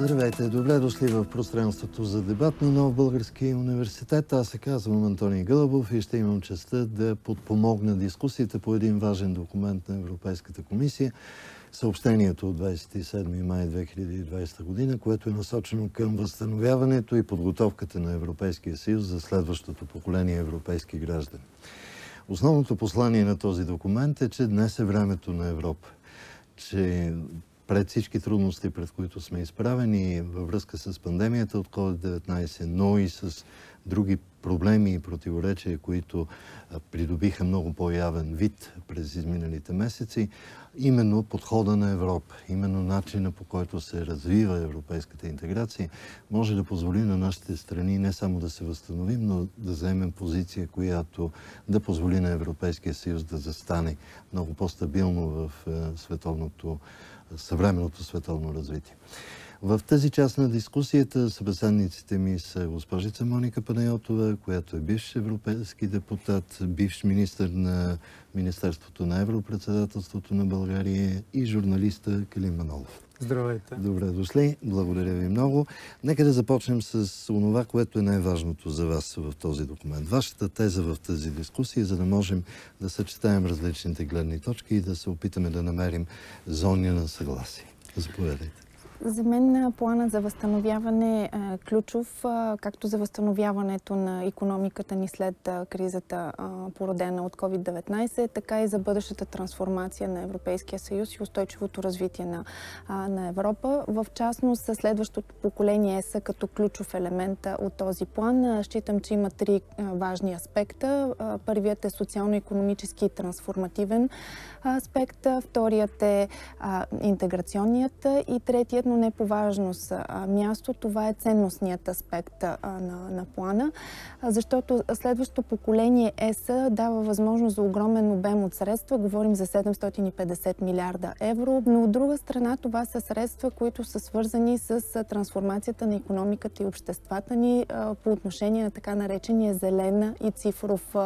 Здравейте, добре дошли в пространството за дебат на Нов Български университет. Аз се казвам Антоний Гълъбов и ще имам честа да подпомогна дискусията по един важен документ на Европейската комисия. Съобщението от 27 май 2020 година, което е насочено към възстановяването и подготовката на Европейския съюз за следващото поколение европейски граждани. Основното послание на този документ е, че днес е времето на Европа. Че пред всички трудности, пред които сме изправени във връзка с пандемията от COVID-19, но и с други проблеми и противоречия, които придобиха много по-явен вид през изминалите месеци, именно подхода на Европа, именно начина по който се развива европейската интеграция, може да позволи на нашите страни не само да се възстановим, но да вземем позиция, която да позволи на Европейския съюз да застане много по-стабилно в световното съвременното световно развитие. В тази част на дискусията събеседниците ми са госпожица Моника Панайотова, която е бивш европейски депутат, бивш министр на Министерството на Европредседателството на България и журналиста Калин Манолов. Здравейте. Добре дошли. Благодаря ви много. Нека да започнем с това, което е най-важното за вас в този документ. Вашата теза в тази дискусия, за да можем да съчетаем различните гледни точки и да се опитаме да намерим зони на съгласие. Заповядайте. За мен плана за възстановяване е ключов, както за възстановяването на економиката ни след кризата, породена от COVID-19, така и за бъдещата трансформация на Европейския съюз и устойчивото развитие на, на Европа. В частност, следващото поколение ЕСА като ключов елемент от този план. Считам, че има три важни аспекта. Първият е социално-економически и трансформативен аспект, вторият е интеграционният и третият но не по важност място, това е ценностният аспект на, на плана, защото следващото поколение ЕС дава възможност за огромен обем от средства, говорим за 750 милиарда евро, но от друга страна това са средства, които са свързани с трансформацията на економиката и обществата ни по отношение на така наречения зелен и цифров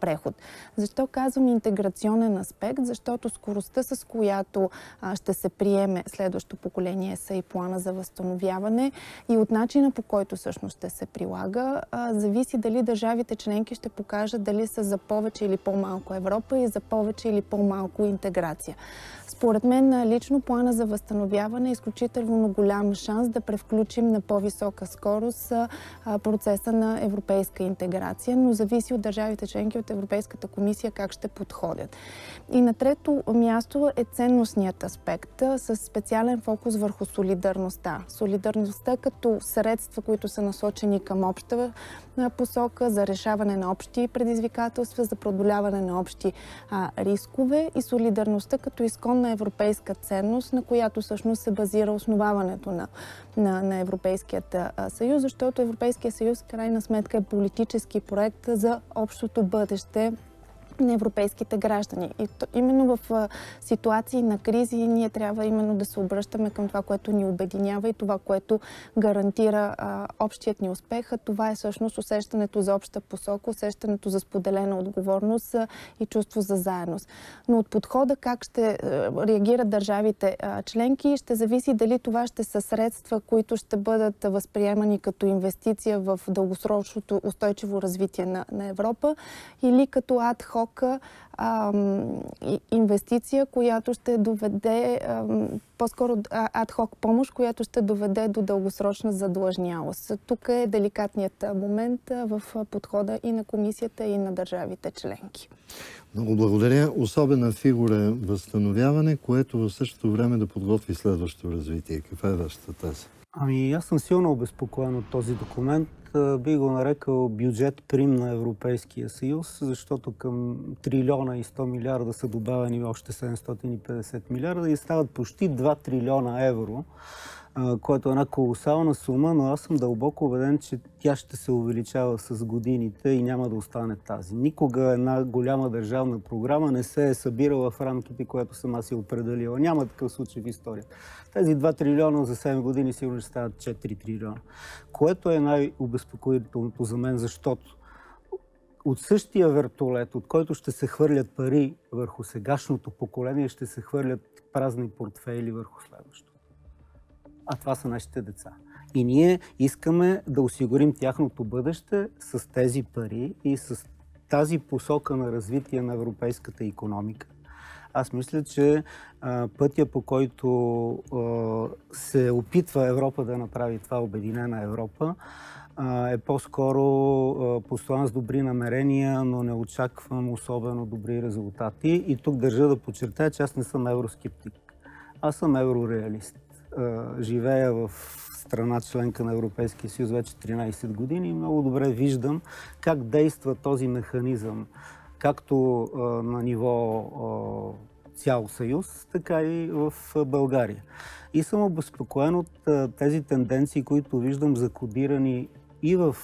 преход. Защо казвам интеграционен аспект? Защото скоростта, с която ще се приеме следващото поколение изпълнение са и плана за възстановяване и от начина по който всъщност ще се прилага, зависи дали държавите членки ще покажат дали са за повече или по-малко Европа и за повече или по-малко интеграция. Според мен лично плана за възстановяване е изключително голям шанс да превключим на по-висока скорост процеса на европейска интеграция, но зависи от държавите членки от Европейската комисия как ще подходят. И на трето място е ценностният аспект с специален фокус върху солидарността. Солидарността като средства, които са насочени към обща посока за решаване на общи предизвикателства, за продоляване на общи а, рискове и солидарността като изконна европейска ценност, на която всъщност се базира основаването на, на, на Европейският съюз, защото Европейския съюз крайна сметка е политически проект за общото бъдеще на европейските граждани. И именно в ситуации на кризи ние трябва именно да се обръщаме към това, което ни обединява и това, което гарантира общият ни успех. А това е всъщност усещането за обща посока, усещането за споделена отговорност и чувство за заедност. Но от подхода как ще реагират държавите членки ще зависи дали това ще са средства, които ще бъдат възприемани като инвестиция в дългосрочното устойчиво развитие на Европа или като адхок висока а, инвестиция, която ще доведе, по-скоро адхок помощ, която ще доведе до дългосрочна задлъжнялост. Тук е деликатният момент в подхода и на комисията, и на държавите членки. Много благодаря. Особена фигура е възстановяване, което в същото време да подготви следващото развитие. Каква е вашата теза? Ами аз съм силно обезпокоен от този документ. Би го нарекал бюджет прим на Европейския съюз, защото към трилиона и 100 милиарда са добавени още 750 милиарда и стават почти 2 трилиона евро което е една колосална сума, но аз съм дълбоко убеден, че тя ще се увеличава с годините и няма да остане тази. Никога една голяма държавна програма не се е събирала в рамките, което сама си определила. Няма такъв случай в историята. Тези 2 трилиона за 7 години сигурно ще стават 4 трилиона. Което е най-обезпокоителното за мен, защото от същия вертолет, от който ще се хвърлят пари върху сегашното поколение, ще се хвърлят празни портфейли върху следващото. А това са нашите деца. И ние искаме да осигурим тяхното бъдеще с тези пари и с тази посока на развитие на европейската економика. Аз мисля, че пътя по който се опитва Европа да направи това обединена Европа, е по-скоро послан с добри намерения, но не очаквам особено добри резултати. И тук държа да подчертая, че аз не съм евроскептик. Аз съм еврореалист. Живея в страна членка на Европейския съюз вече 13 години и много добре виждам как действа този механизъм, както а, на ниво а, цял съюз, така и в България. И съм обезпокоен от тези тенденции, които виждам закодирани и в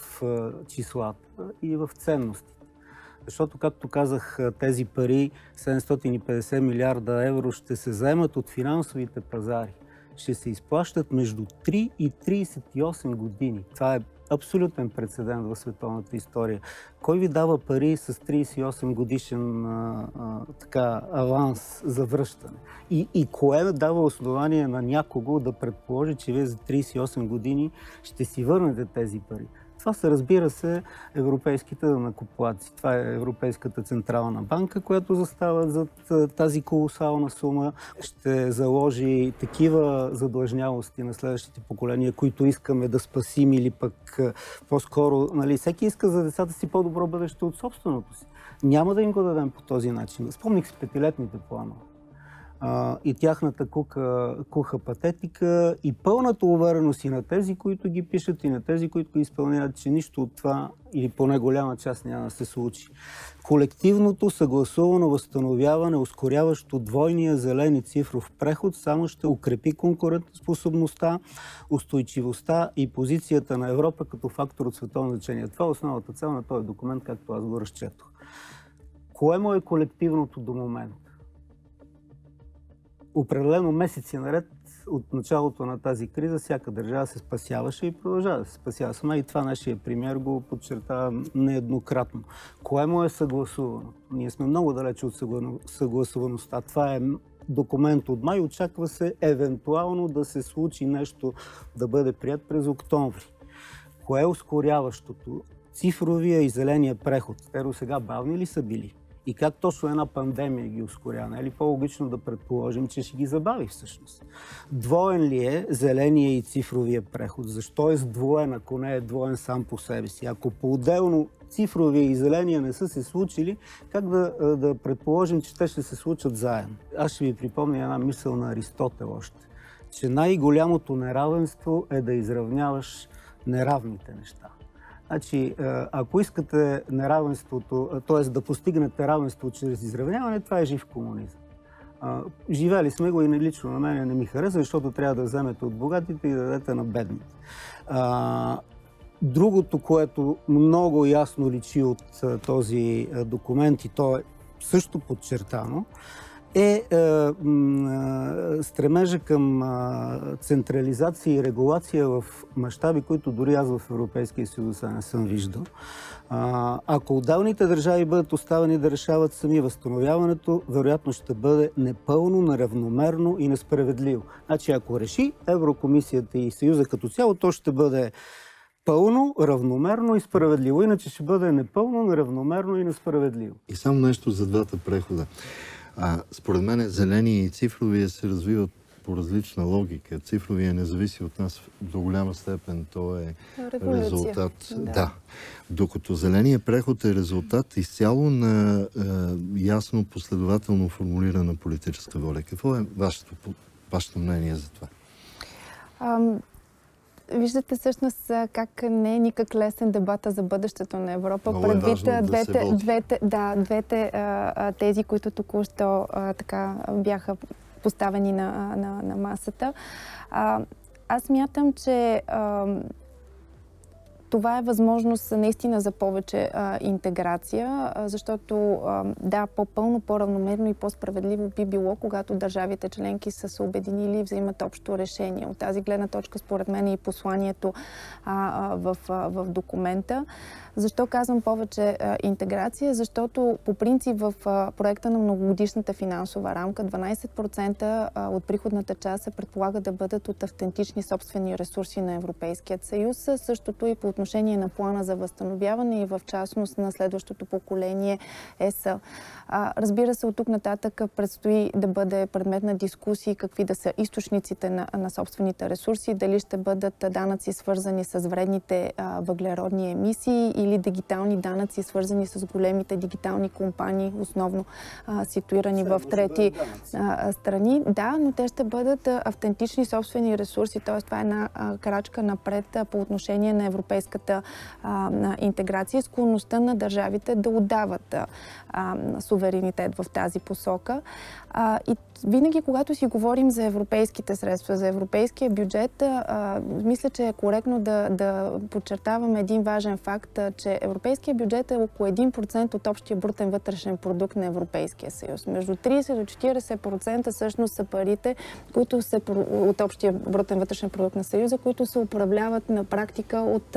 числата, и в ценностите. Защото, както казах, тези пари, 750 милиарда евро, ще се заемат от финансовите пазари. Ще се изплащат между 3 и 38 години. Това е абсолютен прецедент в световната история. Кой ви дава пари с 38 годишен а, а, така, аванс за връщане? И, и кое дава основание на някого да предположи, че вие за 38 години ще си върнете тези пари? Това са, разбира се, европейските накоплаци. Това е Европейската централна банка, която застава зад тази колосална сума. Ще заложи такива задлъжнявости на следващите поколения, които искаме да спасим или пък по-скоро, нали, всеки иска за децата си по-добро бъдеще от собственото си. Няма да им го дадем по този начин. Спомних си петилетните планове а, и тяхната куха, куха патетика и пълната увереност и на тези, които ги пишат, и на тези, които ги изпълняват, че нищо от това или поне голяма част няма да се случи. Колективното съгласувано възстановяване, ускоряващо двойния зелен и цифров преход, само ще укрепи конкурентоспособността, устойчивостта и позицията на Европа като фактор от световно значение. Това е основната цел на този документ, както аз го разчетох. Кое му е колективното до момента? Определено месеци наред от началото на тази криза всяка държава се спасяваше и продължава да се спасява сама. И това нашия премьер го подчертава нееднократно. Кое му е съгласувано? Ние сме много далече от съгласуваността. Това е документ от май. Очаква се евентуално да се случи нещо да бъде прият през октомври. Кое е ускоряващото? Цифровия и зеления преход. Те до сега бавни ли са били? И как точно една пандемия ги ускорява. Нали? Е по-логично да предположим, че ще ги забави всъщност. Двоен ли е зеления и цифровия преход? Защо е сдвоен, ако не е двоен сам по себе си? Ако по-отделно цифровия и зеления не са се случили, как да, да предположим, че те ще се случат заедно? Аз ще ви припомня една мисъл на Аристотел още, че най-голямото неравенство е да изравняваш неравните неща. Значи, е, ако искате неравенството, т.е. да постигнете равенство чрез изравняване, това е жив комунизъм. Живели сме го и лично на мен не ми хареса, защото трябва да вземете от богатите и да дадете на бедните. Другото, което много ясно личи от този документ и то е също подчертано, е, е стремежа към централизация и регулация в мащаби, които дори аз в Европейския съюз не съм виждал. ако отдалните държави бъдат оставени да решават сами възстановяването, вероятно ще бъде непълно, неравномерно и несправедливо. Значи, ако реши Еврокомисията и Съюза като цяло, то ще бъде пълно, равномерно и справедливо. Иначе ще бъде непълно, неравномерно и несправедливо. И само нещо за двата прехода. А, според мен зеления и цифровия се развиват по различна логика. Цифровия не зависи от нас до голяма степен. То е Революция. резултат. Да. да. Докато зеления преход е резултат изцяло на е, ясно, последователно формулирана политическа воля. Какво е вашето, вашето мнение за това? Виждате всъщност как не е никак лесен дебата за бъдещето на Европа. Много предвид е двете, да двете, да, двете а, тези, които току-що така бяха поставени на, на, на масата. А, аз мятам, че а, това е възможност наистина за повече а, интеграция, а, защото а, да, по-пълно, по-равномерно и по-справедливо би било, когато държавите членки са се обединили и взимат общо решение. От тази гледна точка, според мен, е и посланието а, а, в, а, в документа. Защо казвам повече интеграция? Защото по принцип в проекта на многогодишната финансова рамка 12% от приходната част се предполага да бъдат от автентични собствени ресурси на Европейският съюз. Същото и по отношение на плана за възстановяване и в частност на следващото поколение ЕСА. Разбира се, от тук нататък предстои да бъде предмет на дискусии какви да са източниците на, на собствените ресурси, дали ще бъдат данъци свързани с вредните а, въглеродни емисии или дигитални данъци свързани с големите дигитални компании, основно а, ситуирани в трети а, страни. Да, но те ще бъдат автентични собствени ресурси, т.е. това е една а, крачка напред а, по отношение на европейската а, на интеграция, склонността на държавите да отдават а, суверенитет в тази посока. А, и винаги, когато си говорим за европейските средства, за европейския бюджет, мисля, че е коректно да, да подчертаваме един важен факт, че европейския бюджет е около 1% от общия брутен вътрешен продукт на Европейския съюз. Между 30 до 40% всъщност са парите, които се от общия брутен вътрешен продукт на Съюза, които се управляват на практика от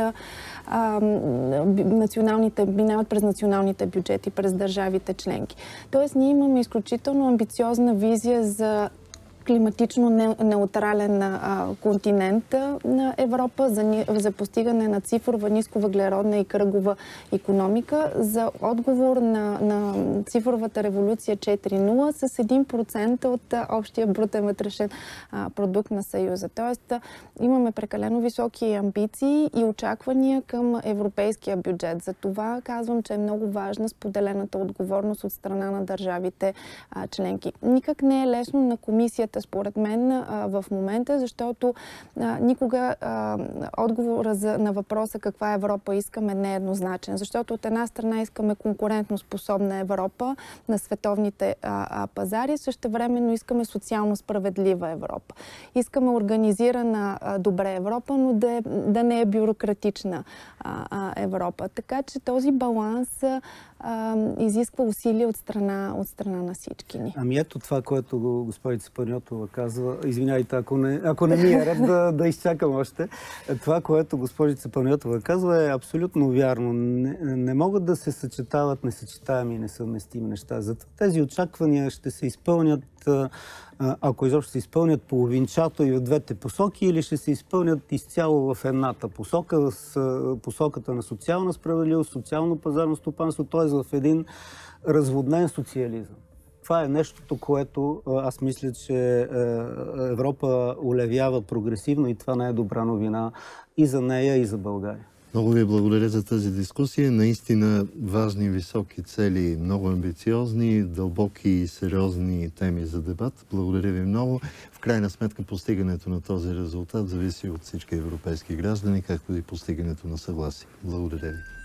а, националните, минават през националните бюджети, през държавите членки. Тоест, ние имаме изключително амбициозна визия за климатично неутрален континент на Европа, за, постигане на цифрова, нисковъглеродна и кръгова економика, за отговор на, на цифровата революция 4.0 с 1% от общия брутен вътрешен продукт на Съюза. Тоест, имаме прекалено високи амбиции и очаквания към европейския бюджет. За това казвам, че е много важна споделената отговорност от страна на държавите членки. Никак не е лесно на комисията комисията, според мен, в момента, защото никога отговора на въпроса каква Европа искаме не е еднозначен. Защото от една страна искаме конкурентно способна Европа на световните пазари, също времено искаме социално справедлива Европа. Искаме организирана добре Европа, но да, е, да не е бюрократична Европа. Така че този баланс а, изисква усилия от страна, от страна на всички ни. Ами ето това, което господица Паньотова казва, извинявайте, ако не, ако не ми е ред да, да изчакам още, това, което госпожица Паньотова казва е абсолютно вярно. Не, не могат да се съчетават несъчетаеми и несъвместими неща. Затова тези очаквания ще се изпълнят ако изобщо се изпълнят половинчато и от двете посоки, или ще се изпълнят изцяло в едната посока, с посоката на социална справедливост, социално пазарно стопанство, т.е. в един разводнен социализъм. Това е нещото, което аз мисля, че Европа улевява прогресивно и това не е добра новина и за нея, и за България. Много ви благодаря за тази дискусия. Наистина важни, високи цели, много амбициозни, дълбоки и сериозни теми за дебат. Благодаря ви много. В крайна сметка постигането на този резултат зависи от всички европейски граждани, както и постигането на съгласие. Благодаря ви.